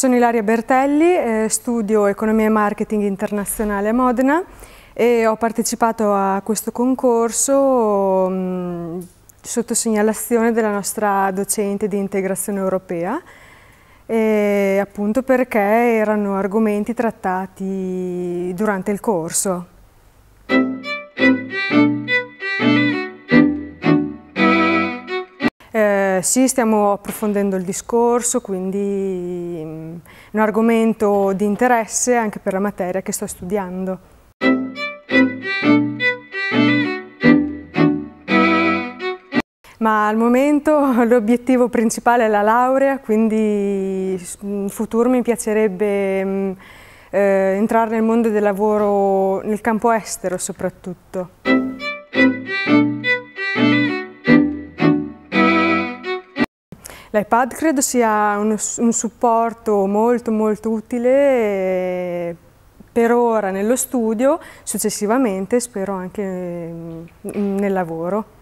Sono Ilaria Bertelli, eh, studio Economia e Marketing Internazionale a Modena e ho partecipato a questo concorso mh, mm, sotto segnalazione della nostra docente di integrazione europea e appunto perché erano argomenti trattati durante il corso. Eh, sì, stiamo approfondendo il discorso, quindi mm, è un argomento di interesse anche per la materia che sto studiando. Ma al momento l'obiettivo principale è la laurea, quindi in futuro mi piacerebbe mm, eh, entrare nel mondo del lavoro nel campo estero soprattutto. L'iPad credo sia un, un, supporto molto molto utile eh, per ora nello studio, successivamente spero anche mm, nel lavoro.